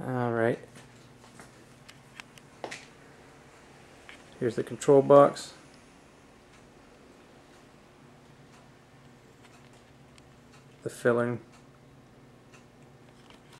Alright. Here's the control box. The filling